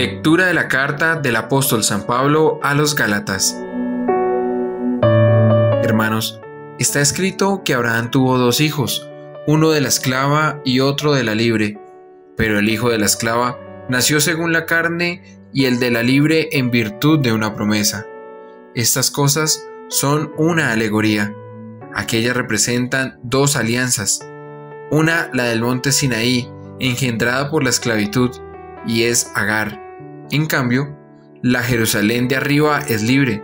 Lectura de la carta del apóstol San Pablo a los Gálatas. Hermanos, está escrito que Abraham tuvo dos hijos, uno de la esclava y otro de la libre, pero el hijo de la esclava nació según la carne y el de la libre en virtud de una promesa. Estas cosas son una alegoría. Aquellas representan dos alianzas. Una, la del monte Sinaí, engendrada por la esclavitud, y es Agar. En cambio, la Jerusalén de arriba es libre,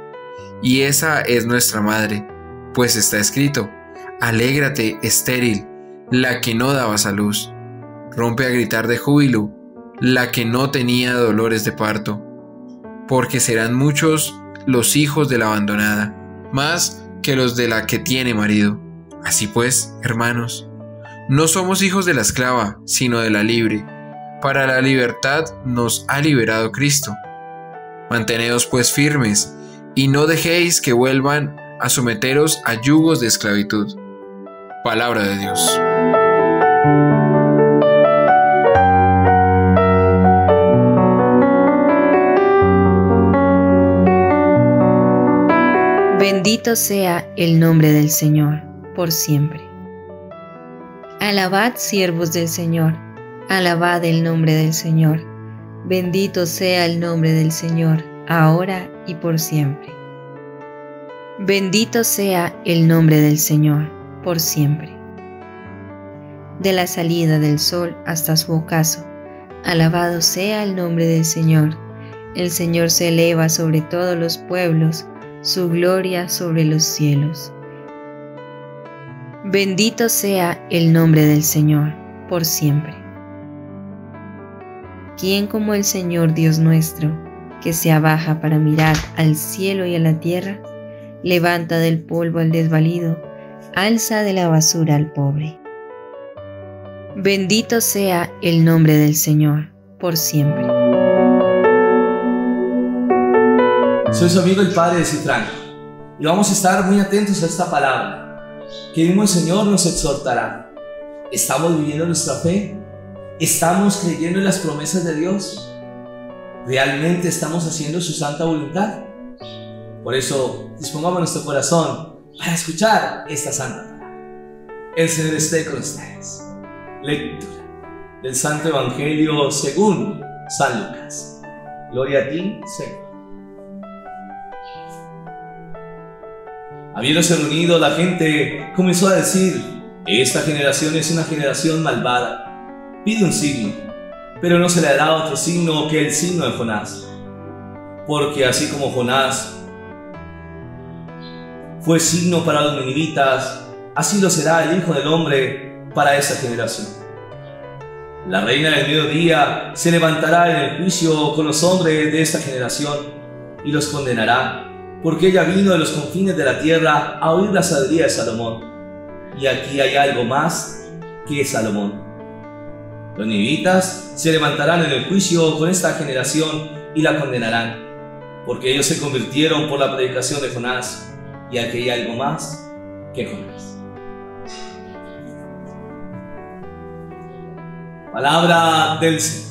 y esa es nuestra madre, pues está escrito, Alégrate, estéril, la que no dabas a luz. Rompe a gritar de júbilo, la que no tenía dolores de parto, porque serán muchos los hijos de la abandonada, más que los de la que tiene marido. Así pues, hermanos, no somos hijos de la esclava, sino de la libre. Para la libertad nos ha liberado Cristo. Manteneos pues firmes, y no dejéis que vuelvan a someteros a yugos de esclavitud. Palabra de Dios. Bendito sea el nombre del Señor por siempre. Alabad siervos del Señor, alabad el nombre del Señor. Bendito sea el nombre del Señor, ahora y por siempre. Bendito sea el nombre del Señor por siempre. De la salida del sol hasta su ocaso, alabado sea el nombre del Señor. El Señor se eleva sobre todos los pueblos, su gloria sobre los cielos. Bendito sea el nombre del Señor por siempre. ¿Quién como el Señor Dios nuestro, que se abaja para mirar al cielo y a la tierra, levanta del polvo al desvalido, alza de la basura al pobre? Bendito sea el nombre del Señor por siempre. Soy su amigo el Padre de Citran y vamos a estar muy atentos a esta palabra que mismo el Señor nos exhortará. ¿Estamos viviendo nuestra fe? ¿Estamos creyendo en las promesas de Dios? ¿Realmente estamos haciendo su santa voluntad? Por eso dispongamos nuestro corazón para escuchar esta santa palabra. El Señor esté con ustedes. Lectura del Santo Evangelio según San Lucas. Gloria a ti, Señor. Habiéndose reunido, la gente comenzó a decir, esta generación es una generación malvada. Pide un signo, pero no se le dará otro signo que el signo de Jonás. Porque así como Jonás fue signo para los ninivitas, así lo será el Hijo del Hombre para esa generación. La reina del mediodía se levantará en el juicio con los hombres de esta generación y los condenará porque ella vino de los confines de la tierra a oír la sabiduría de Salomón. Y aquí hay algo más que Salomón. Los nivitas se levantarán en el juicio con esta generación y la condenarán, porque ellos se convirtieron por la predicación de Jonás, y aquí hay algo más que Jonás. Palabra del Señor.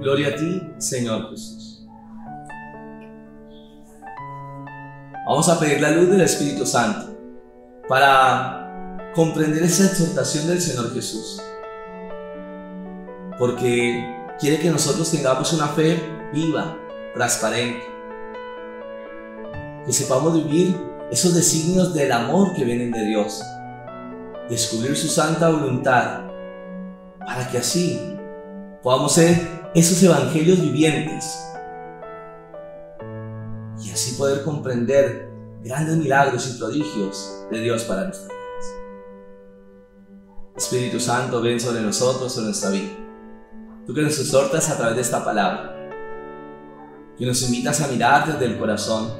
Gloria a ti, Señor Jesús. Vamos a pedir la luz del Espíritu Santo para comprender esa exhortación del Señor Jesús. Porque quiere que nosotros tengamos una fe viva, transparente. Que sepamos vivir esos designios del amor que vienen de Dios. Descubrir su santa voluntad. Para que así podamos ser esos evangelios vivientes así poder comprender grandes milagros y prodigios de Dios para nuestras vidas. Espíritu Santo, ven sobre nosotros, sobre nuestra vida. Tú que nos exhortas a través de esta palabra, que nos invitas a mirar desde el corazón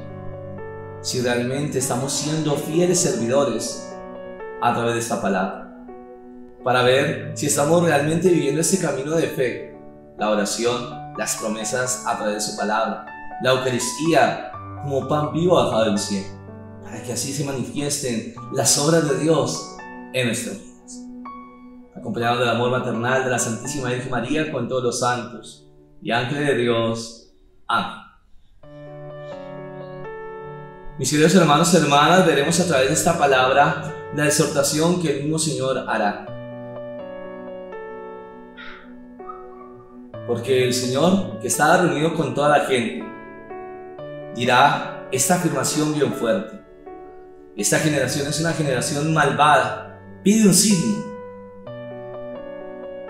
si realmente estamos siendo fieles servidores a través de esta palabra, para ver si estamos realmente viviendo este camino de fe, la oración, las promesas a través de su palabra, la Eucaristía como pan vivo bajado del cielo, para que así se manifiesten las obras de Dios en nuestras vidas. Acompañado del amor maternal de la Santísima Virgen María con todos los santos, y ángel de Dios. Amén. Mis queridos hermanos y hermanas, veremos a través de esta palabra la exhortación que el mismo Señor hará. Porque el Señor, que estaba reunido con toda la gente, dirá esta afirmación bien fuerte. Esta generación es una generación malvada. Pide un signo.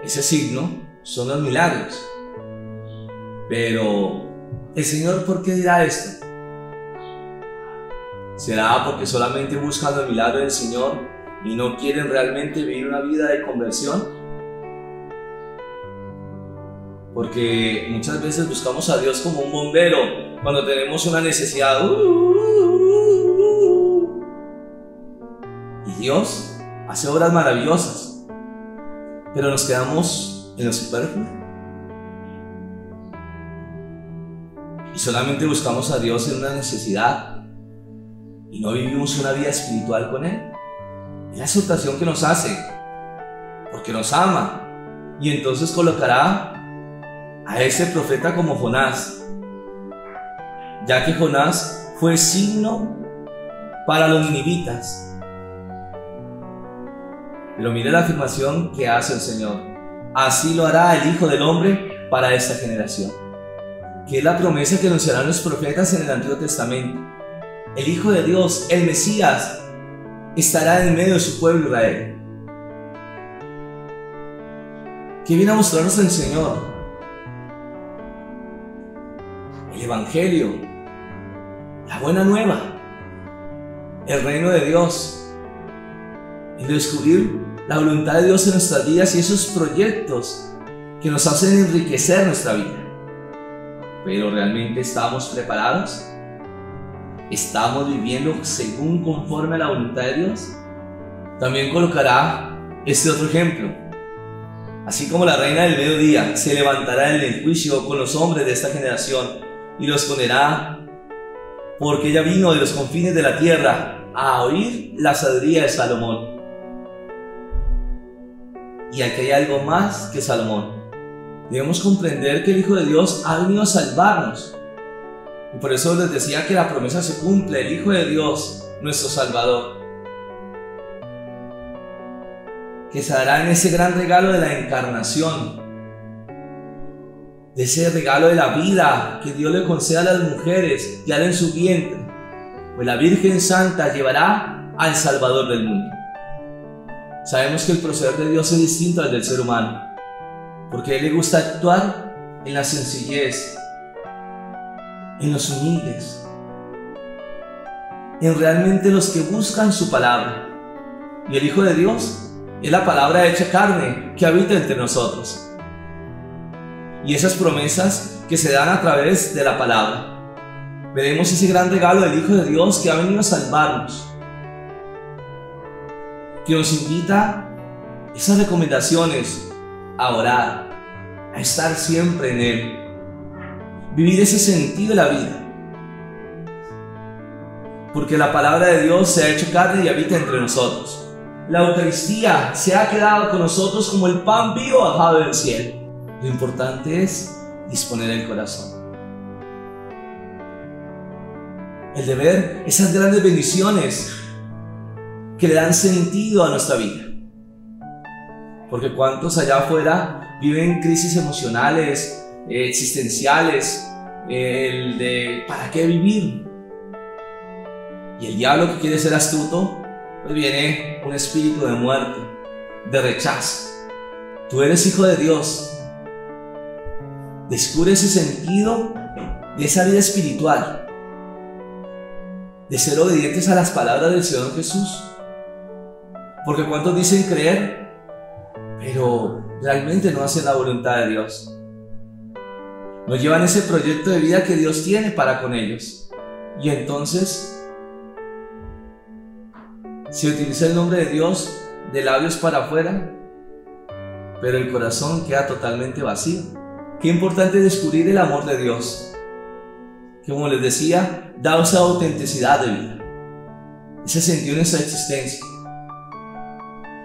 Ese signo son los milagros. Pero, ¿el Señor por qué dirá esto? ¿Será porque solamente buscan los milagros del Señor y no quieren realmente vivir una vida de conversión? Porque muchas veces buscamos a Dios como un bombero cuando tenemos una necesidad. y Dios hace obras maravillosas, pero nos quedamos en lo superfluo. Y solamente buscamos a Dios en una necesidad y no vivimos una vida espiritual con Él. Es la exhortación que nos hace, porque nos ama. Y entonces colocará a ese profeta como Jonás, ya que Jonás fue signo para los ninivitas. Pero mire la afirmación que hace el Señor. Así lo hará el Hijo del Hombre para esta generación. Que es la promesa que anunciarán los profetas en el Antiguo Testamento. El Hijo de Dios, el Mesías, estará en medio de su pueblo Israel. Que viene a mostrarnos el Señor el Evangelio, la buena nueva, el reino de Dios, el descubrir la voluntad de Dios en nuestras vidas y esos proyectos que nos hacen enriquecer nuestra vida. Pero realmente estamos preparados? ¿Estamos viviendo según conforme a la voluntad de Dios? También colocará este otro ejemplo. Así como la reina del mediodía se levantará en el juicio con los hombres de esta generación y los ponerá, porque ella vino de los confines de la tierra a oír la sabiduría de Salomón. Y aquí hay algo más que Salomón. Debemos comprender que el Hijo de Dios ha venido a salvarnos. Y por eso les decía que la promesa se cumple, el Hijo de Dios, nuestro Salvador. Que se dará en ese gran regalo de la encarnación, de ese regalo de la vida que Dios le concede a las mujeres ya en su vientre, pues la Virgen Santa llevará al Salvador del mundo. Sabemos que el proceder de Dios es distinto al del ser humano, porque a Él le gusta actuar en la sencillez, en los humildes, en realmente los que buscan su palabra. Y el Hijo de Dios es la palabra hecha carne que habita entre nosotros y esas promesas que se dan a través de la palabra. Veremos ese gran regalo del Hijo de Dios que ha venido a salvarnos, que nos invita esas recomendaciones a orar, a estar siempre en Él, vivir ese sentido de la vida. Porque la palabra de Dios se ha hecho carne y habita entre nosotros. La Eucaristía se ha quedado con nosotros como el pan vivo bajado del cielo. Lo importante es disponer el corazón. El de ver esas grandes bendiciones que le dan sentido a nuestra vida. Porque cuántos allá afuera viven crisis emocionales, existenciales, el de ¿para qué vivir? Y el diablo que quiere ser astuto, pues viene un espíritu de muerte, de rechazo. Tú eres hijo de Dios, Descubre ese sentido de esa vida espiritual, de ser obedientes a las palabras del Señor Jesús. Porque cuántos dicen creer, pero realmente no hacen la voluntad de Dios. No llevan ese proyecto de vida que Dios tiene para con ellos. Y entonces se utiliza el nombre de Dios de labios para afuera, pero el corazón queda totalmente vacío. Qué importante descubrir el amor de Dios, como les decía, da esa autenticidad de vida, ese sentido en nuestra existencia,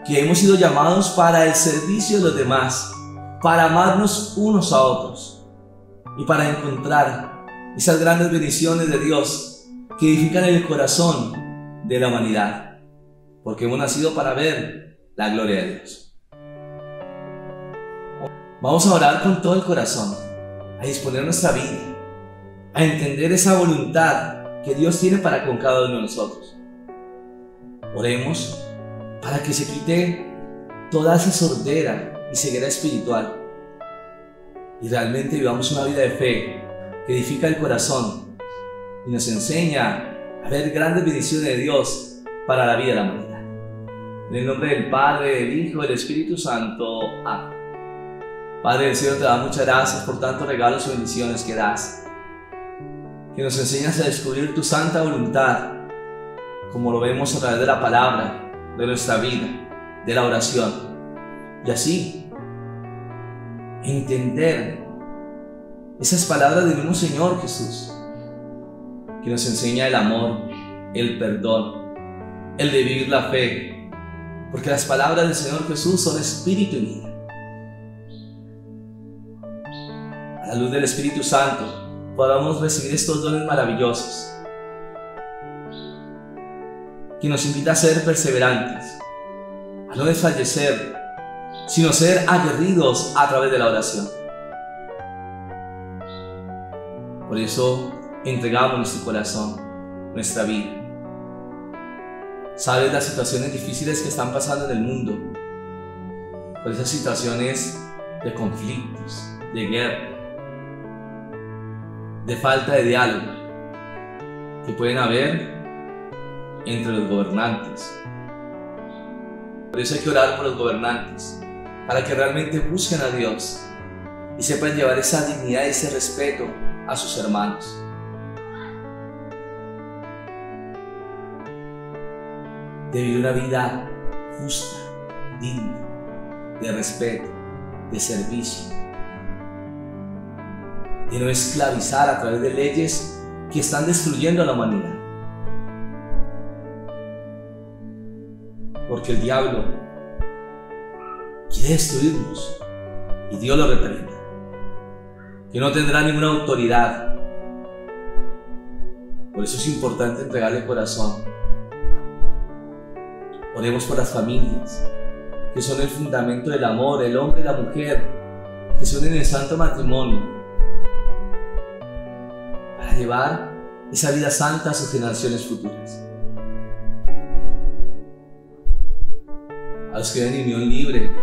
que hemos sido llamados para el servicio de los demás, para amarnos unos a otros, y para encontrar esas grandes bendiciones de Dios que edifican el corazón de la humanidad, porque hemos nacido para ver la gloria de Dios. Vamos a orar con todo el corazón, a disponer nuestra vida, a entender esa voluntad que Dios tiene para con cada uno de nosotros. Oremos para que se quite toda esa sordera y ceguera espiritual y realmente vivamos una vida de fe que edifica el corazón y nos enseña a ver grandes bendiciones de Dios para la vida de la humanidad. En el nombre del Padre, del Hijo y del Espíritu Santo. Amén. Padre del Cielo, te da muchas gracias por tantos regalos y bendiciones que das. Que nos enseñas a descubrir tu santa voluntad, como lo vemos a través de la palabra, de nuestra vida, de la oración. Y así entender esas palabras del mismo Señor Jesús, que nos enseña el amor, el perdón, el de vivir la fe, porque las palabras del Señor Jesús son espíritu y vida. A la luz del Espíritu Santo podamos recibir estos dones maravillosos, que nos invita a ser perseverantes, a no desfallecer, sino ser aguerridos a través de la oración. Por eso entregamos nuestro corazón, nuestra vida. Sabes las situaciones difíciles que están pasando en el mundo, por esas situaciones de conflictos, de guerra, de falta de diálogo que pueden haber entre los gobernantes. Por eso hay que orar por los gobernantes, para que realmente busquen a Dios y sepan llevar esa dignidad y ese respeto a sus hermanos. De vivir una vida justa, digna, de respeto, de servicio, de no esclavizar a través de leyes que están destruyendo a la humanidad. Porque el diablo quiere destruirnos y Dios lo reprenda. Que no tendrá ninguna autoridad. Por eso es importante entregarle el corazón. Oremos por las familias, que son el fundamento del amor, el hombre y la mujer, que unen en el santo matrimonio, para llevar esa vida santa a sus generaciones futuras. A los que ven unión libre,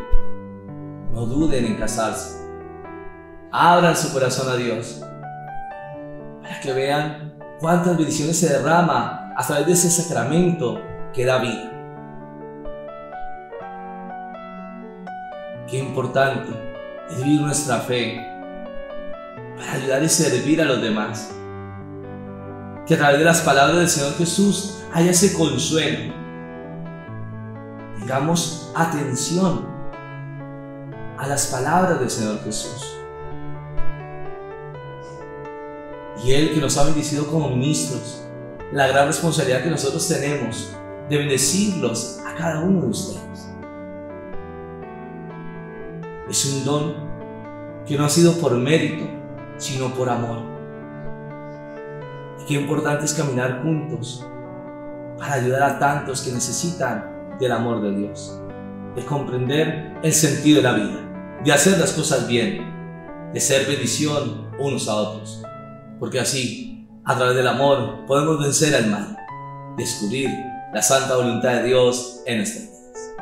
no duden en casarse. Abran su corazón a Dios para que vean cuántas bendiciones se derrama a través de ese sacramento que da vida. Qué importante es vivir nuestra fe para ayudar y servir a los demás. Que a través de las palabras del Señor Jesús haya ese consuelo. Tengamos atención a las palabras del Señor Jesús. Y Él que nos ha bendecido como ministros, la gran responsabilidad que nosotros tenemos de bendecirlos a cada uno de ustedes. Es un don que no ha sido por mérito, sino por amor. Y qué importante es caminar juntos para ayudar a tantos que necesitan del amor de Dios, de comprender el sentido de la vida de hacer las cosas bien, de ser bendición unos a otros. Porque así, a través del amor, podemos vencer al mal, descubrir la santa voluntad de Dios en nuestras vidas.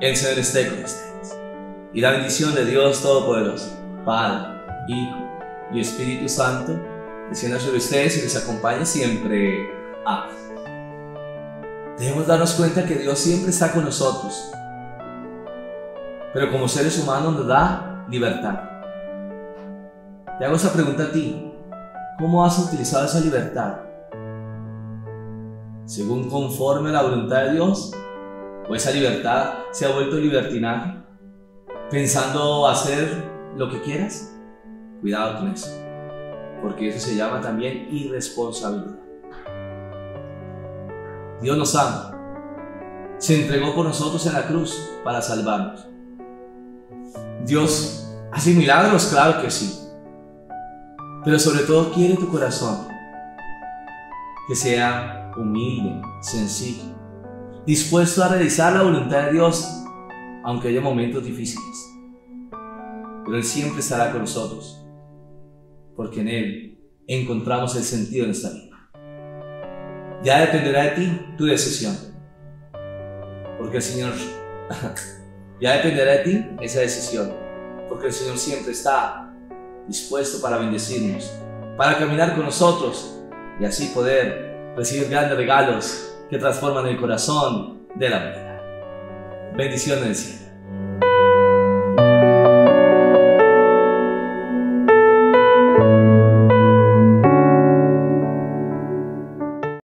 El Señor esté con ustedes. Y la bendición de Dios Todopoderoso, Padre, Hijo y Espíritu Santo, descienda sobre ustedes y les acompañe siempre. Amén. Debemos darnos cuenta que Dios siempre está con nosotros pero como seres humanos nos da libertad. Te hago esa pregunta a ti. ¿Cómo has utilizado esa libertad? ¿Según conforme a la voluntad de Dios? ¿O esa libertad se ha vuelto libertinaje? ¿Pensando hacer lo que quieras? Cuidado con eso, porque eso se llama también irresponsabilidad. Dios nos ama. Se entregó por nosotros en la cruz para salvarnos. Dios hace milagros, claro que sí. pero sobre todo quiere tu corazón. Que sea humilde, sencillo, dispuesto a realizar la voluntad de Dios, aunque haya momentos difíciles. Pero Él siempre estará con nosotros, porque en Él encontramos el sentido de nuestra vida. Ya dependerá de ti tu decisión, porque el Señor, ya dependerá de ti esa decisión, porque el Señor siempre está dispuesto para bendecirnos, para caminar con nosotros y así poder recibir grandes regalos que transforman el corazón de la vida. Bendiciones